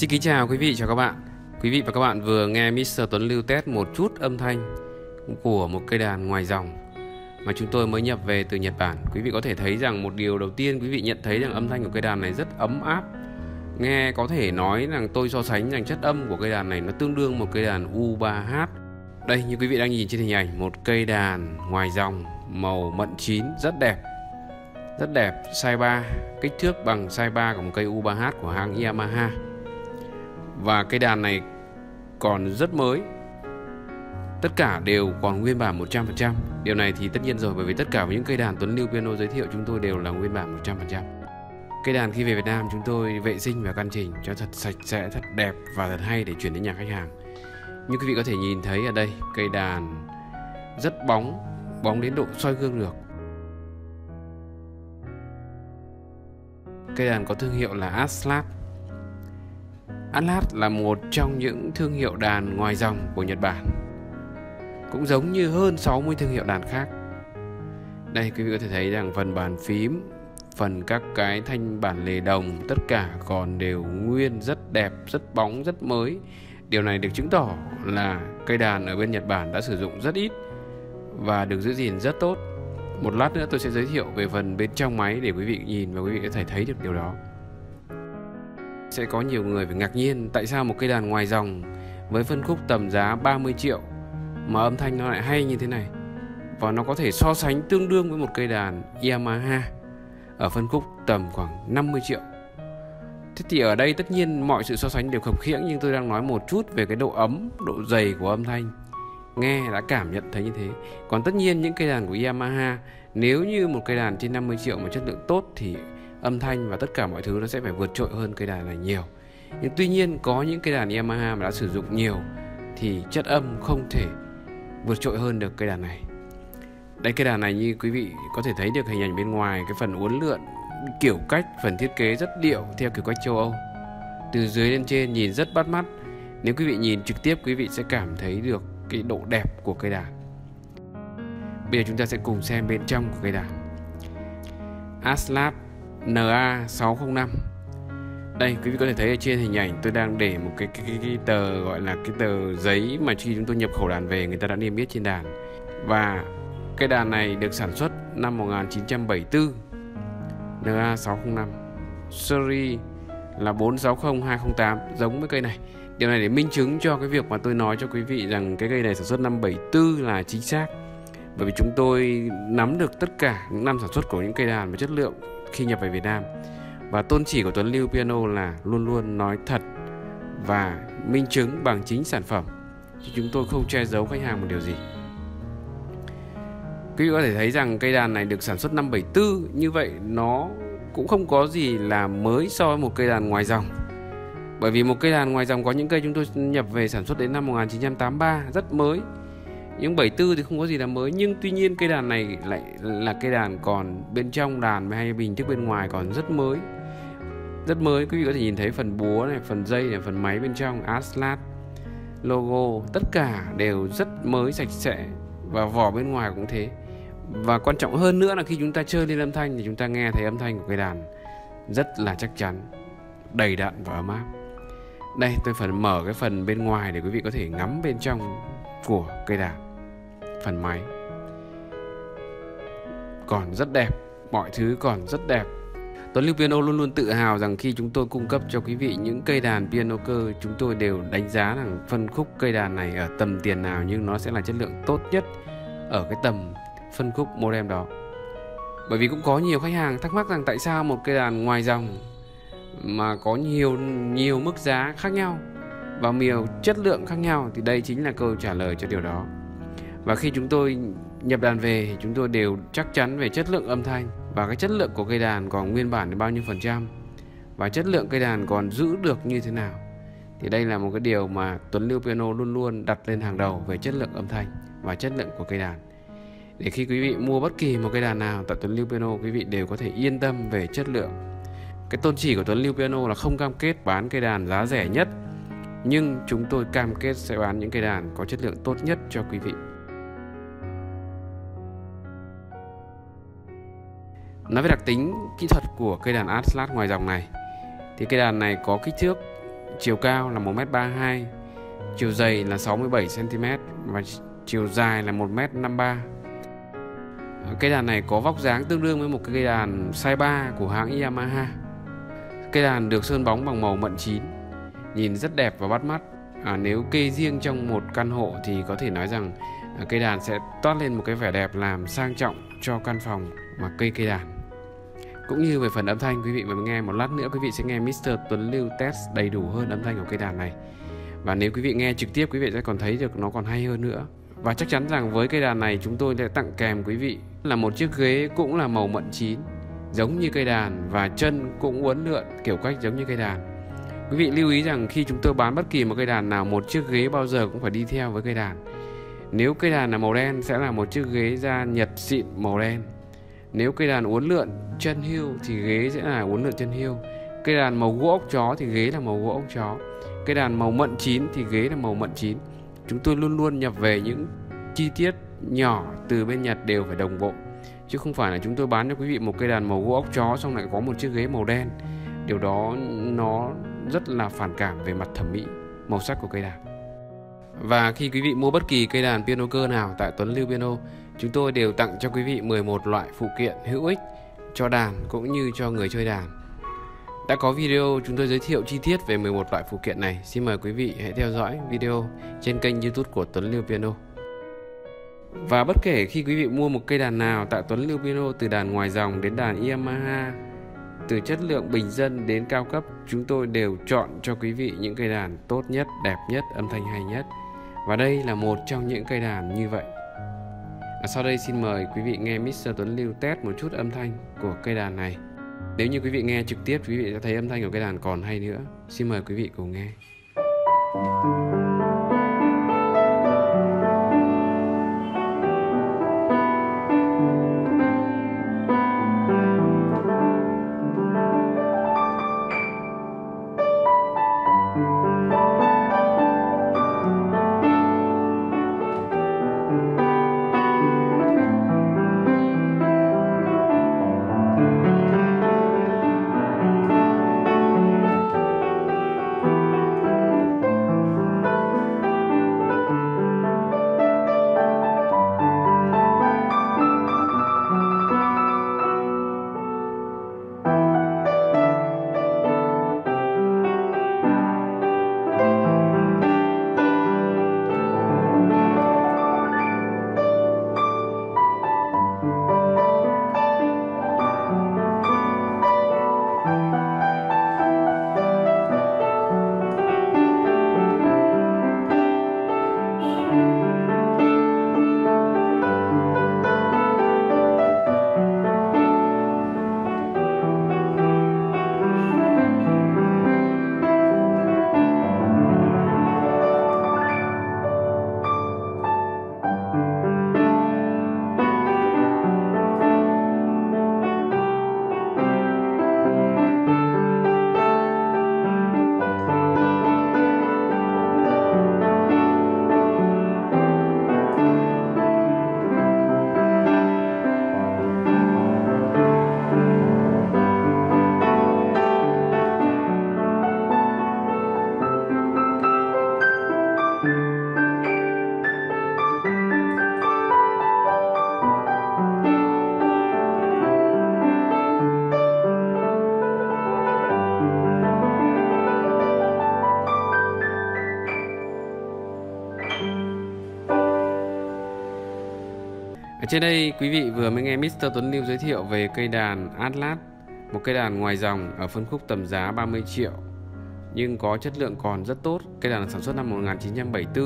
Xin kính chào quý vị, chào các bạn. Quý vị và các bạn vừa nghe Mr. Tuấn Lưu test một chút âm thanh của một cây đàn ngoài dòng mà chúng tôi mới nhập về từ Nhật Bản. Quý vị có thể thấy rằng một điều đầu tiên quý vị nhận thấy rằng âm thanh của cây đàn này rất ấm áp. Nghe có thể nói rằng tôi so sánh rằng chất âm của cây đàn này nó tương đương một cây đàn U3H. Đây như quý vị đang nhìn trên hình ảnh một cây đàn ngoài dòng màu mận chín rất đẹp. Rất đẹp, size 3, kích thước bằng size 3 của một cây U3H của hãng Yamaha và cây đàn này còn rất mới. Tất cả đều còn nguyên bản 100% điều này thì tất nhiên rồi, bởi vì tất cả những cây đàn Tuấn Lưu Piano giới thiệu chúng tôi đều là nguyên bản 100% cây đàn khi về Việt Nam chúng tôi vệ sinh và căn chỉnh cho thật sạch sẽ, thật đẹp và thật hay để chuyển đến nhà khách hàng. Như quý vị có thể nhìn thấy ở đây, cây đàn rất bóng bóng đến độ soi gương được. Cây đàn có thương hiệu là Aslat Atlas là một trong những thương hiệu đàn ngoài dòng của Nhật Bản. Cũng giống như hơn 60 thương hiệu đàn khác. Đây quý vị có thể thấy rằng phần bàn phím, phần các cái thanh bản lề đồng tất cả còn đều nguyên rất đẹp, rất bóng, rất mới. Điều này được chứng tỏ là cây đàn ở bên Nhật Bản đã sử dụng rất ít và được giữ gìn rất tốt. Một lát nữa tôi sẽ giới thiệu về phần bên trong máy để quý vị nhìn và quý vị có thể thấy được điều đó sẽ có nhiều người phải ngạc nhiên tại sao một cây đàn ngoài dòng với phân khúc tầm giá 30 triệu mà âm thanh nó lại hay như thế này và nó có thể so sánh tương đương với một cây đàn Yamaha ở phân khúc tầm khoảng 50 triệu. Thế thì ở đây tất nhiên mọi sự so sánh đều khập khiễng nhưng tôi đang nói một chút về cái độ ấm, độ dày của âm thanh. Nghe đã cảm nhận thấy như thế. Còn tất nhiên những cây đàn của Yamaha nếu như một cây đàn trên 50 triệu mà chất lượng tốt thì âm thanh và tất cả mọi thứ nó sẽ phải vượt trội hơn cây đàn này nhiều. Nhưng tuy nhiên, có những cây đàn Yamaha mà đã sử dụng nhiều thì chất âm không thể vượt trội hơn được cây đàn này. Đây, cây đàn này như quý vị có thể thấy được hình ảnh bên ngoài, cái phần uốn lượn, kiểu cách phần thiết kế rất điệu theo kiểu cách châu Âu. Từ dưới lên trên nhìn rất bắt mắt. Nếu quý vị nhìn trực tiếp, quý vị sẽ cảm thấy được cái độ đẹp của cây đàn. Bây giờ chúng ta sẽ cùng xem bên trong của cây đàn. Aslab NA605 đây quý vị có thể thấy ở trên hình ảnh tôi đang để một cái cái, cái, cái tờ gọi là cái tờ giấy mà khi chúng tôi nhập khẩu đàn về người ta đã niêm yết trên đàn. Và cái đàn này được sản xuất năm 1974 NA605 series là 460208 giống với cây này. Điều này để minh chứng cho cái việc mà tôi nói cho quý vị rằng cái cây này sản xuất năm 74 là chính xác. Bởi vì chúng tôi nắm được tất cả những năm sản xuất của những cây đàn và chất lượng khi nhập về Việt Nam. Và tôn chỉ của Tuấn Lưu Piano là luôn luôn nói thật và minh chứng bằng chính sản phẩm, chứ chúng tôi không che giấu khách hàng một điều gì. Quý vị có thể thấy rằng cây đàn này được sản xuất năm 74 như vậy nó cũng không có gì là mới so với một cây đàn ngoài dòng. Bởi vì một cây đàn ngoài dòng có những cây chúng tôi nhập về sản xuất đến năm 1983 rất mới những 74 thì không có gì là mới, nhưng tuy nhiên cây đàn này lại là cây đàn còn bên trong đàn hay bình thức bên ngoài còn rất mới. Rất mới, quý vị có thể nhìn thấy phần búa này, phần dây này, phần máy bên trong Aslat logo, tất cả đều rất mới, sạch sẽ và vỏ bên ngoài cũng thế. Và quan trọng hơn nữa là khi chúng ta chơi lên âm thanh thì chúng ta nghe thấy âm thanh của cây đàn rất là chắc chắn, đầy đặn và ấm áp. Đây, tôi phần mở cái phần bên ngoài để quý vị có thể ngắm bên trong của cây đàn, phần máy. Còn rất đẹp, mọi thứ còn rất đẹp. Tuấn Lưu Piano luôn luôn tự hào rằng khi chúng tôi cung cấp cho quý vị những cây đàn piano cơ, chúng tôi đều đánh giá rằng phân khúc cây đàn này ở tầm tiền nào nhưng nó sẽ là chất lượng tốt nhất ở cái tầm phân khúc modem đó. Bởi vì cũng có nhiều khách hàng thắc mắc rằng tại sao một cây đàn ngoài dòng mà có nhiều nhiều mức giá khác nhau và nhiêu chất lượng khác nhau thì đây chính là câu trả lời cho điều đó. Và khi chúng tôi nhập đàn về thì chúng tôi đều chắc chắn về chất lượng âm thanh và cái chất lượng của cây đàn còn nguyên bản đến bao nhiêu phần trăm và chất lượng cây đàn còn giữ được như thế nào. Thì đây là một cái điều mà Tuấn Lưu Piano luôn luôn đặt lên hàng đầu về chất lượng âm thanh và chất lượng của cây đàn. Để khi quý vị mua bất kỳ một cây đàn nào tại Tuấn Lưu Piano, quý vị đều có thể yên tâm về chất lượng. Cái tôn chỉ của Tuấn Lưu Piano là không cam kết bán cây đàn giá rẻ nhất nhưng chúng tôi cam kết sẽ bán những cây đàn có chất lượng tốt nhất cho quý vị Nói về đặc tính kỹ thuật của cây đàn Atlas ngoài dòng này thì cây đàn này có kích thước chiều cao là 1m32, chiều dày là 67cm và chiều dài là 1m53. Cây đàn này có vóc dáng tương đương với một cây đàn size 3 của hãng Yamaha. Cây đàn được sơn bóng bằng màu mận chín, nhìn rất đẹp và bắt mắt. À, nếu kê riêng trong một căn hộ thì có thể nói rằng à, cây đàn sẽ toát lên một cái vẻ đẹp làm sang trọng cho căn phòng mà cây cây đàn. Cũng như về phần âm thanh quý vị mà nghe một lát nữa quý vị sẽ nghe Mr. Tuấn Lưu test đầy đủ hơn âm thanh của cây đàn này. Và nếu quý vị nghe trực tiếp quý vị sẽ còn thấy được nó còn hay hơn nữa. Và chắc chắn rằng với cây đàn này chúng tôi sẽ tặng kèm quý vị là một chiếc ghế cũng là màu mận chín giống như cây đàn và chân cũng uốn lượn kiểu cách giống như cây đàn. Quý vị lưu ý rằng khi chúng tôi bán bất kỳ một cây đàn nào, một chiếc ghế bao giờ cũng phải đi theo với cây đàn. Nếu cây đàn là màu đen, sẽ là một chiếc ghế da nhật xịn màu đen. Nếu cây đàn uốn lượn, chân hươu thì ghế sẽ là uốn lượn chân hươu. Cây đàn màu gỗ ốc chó thì ghế là màu gỗ ốc chó. Cây đàn màu mận chín thì ghế là màu mận chín. Chúng tôi luôn luôn nhập về những chi tiết nhỏ từ bên Nhật đều phải đồng bộ. Chứ không phải là chúng tôi bán cho quý vị một cây đàn màu gỗ ốc chó xong lại có một chiếc ghế màu đen. Điều đó nó rất là phản cảm về mặt thẩm mỹ màu sắc của cây đàn và khi quý vị mua bất kỳ cây đàn piano cơ nào tại Tuấn Lưu Piano Chúng tôi đều tặng cho quý vị 11 loại phụ kiện hữu ích cho đàn cũng như cho người chơi đàn. Đã có video chúng tôi giới thiệu chi tiết về 11 loại phụ kiện này. Xin mời quý vị hãy theo dõi video trên kênh YouTube của Tuấn Lưu Piano. Và bất kể khi quý vị mua một cây đàn nào tại Tuấn Lưu Piano từ đàn ngoài dòng đến đàn Yamaha, từ chất lượng bình dân đến cao cấp, chúng tôi đều chọn cho quý vị những cây đàn tốt nhất, đẹp nhất, âm thanh hay nhất. Và đây là một trong những cây đàn như vậy. À, sau đây xin mời quý vị nghe Mr. Tuấn Lưu test một chút âm thanh của cây đàn này. Nếu như quý vị nghe trực tiếp, quý vị sẽ thấy âm thanh của cây đàn còn hay nữa. Xin mời quý vị cùng nghe. Thank you. Trên đây quý vị vừa mới nghe Mr. Tuấn Lưu giới thiệu về cây đàn Atlas, một cây đàn ngoài dòng ở phân khúc tầm giá 30 triệu nhưng có chất lượng còn rất tốt. Cây đàn sản xuất năm 1974,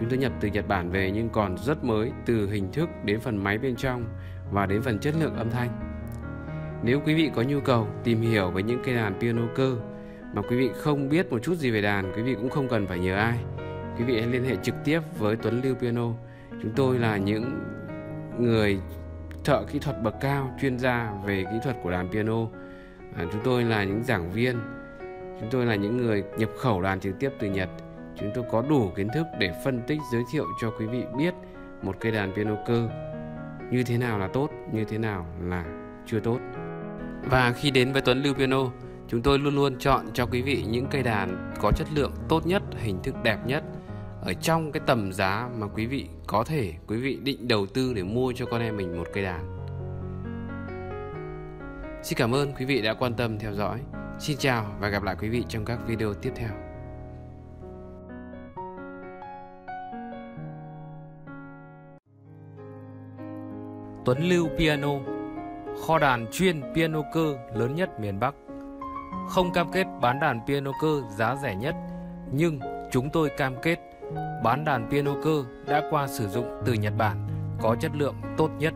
chúng tôi nhập từ Nhật Bản về nhưng còn rất mới từ hình thức đến phần máy bên trong và đến phần chất lượng âm thanh. Nếu quý vị có nhu cầu tìm hiểu về những cây đàn piano cơ mà quý vị không biết một chút gì về đàn quý vị cũng không cần phải nhờ ai quý vị hãy liên hệ trực tiếp với Tuấn Lưu Piano chúng tôi là những người thợ kỹ thuật bậc cao chuyên gia về kỹ thuật của đàn piano. À, chúng tôi là những giảng viên chúng tôi là những người nhập khẩu đàn trực tiếp từ Nhật. Chúng tôi có đủ kiến thức để phân tích giới thiệu cho quý vị biết một cây đàn piano cơ như thế nào là tốt như thế nào là chưa tốt. Và khi đến với Tuấn Lưu Piano chúng tôi luôn luôn chọn cho quý vị những cây đàn có chất lượng tốt nhất hình thức đẹp nhất ở trong cái tầm giá mà quý vị có thể, quý vị định đầu tư để mua cho con em mình một cây đàn Xin cảm ơn quý vị đã quan tâm theo dõi. Xin chào và gặp lại quý vị trong các video tiếp theo. Tuấn Lưu Piano, Kho đàn chuyên piano cơ lớn nhất miền Bắc Không cam kết bán đàn piano cơ giá rẻ nhất, Nhưng chúng tôi cam kết bán đàn piano cơ đã qua sử dụng từ Nhật Bản, có chất lượng tốt nhất.